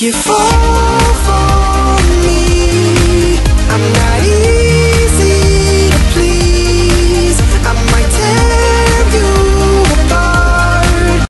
If you fall, fall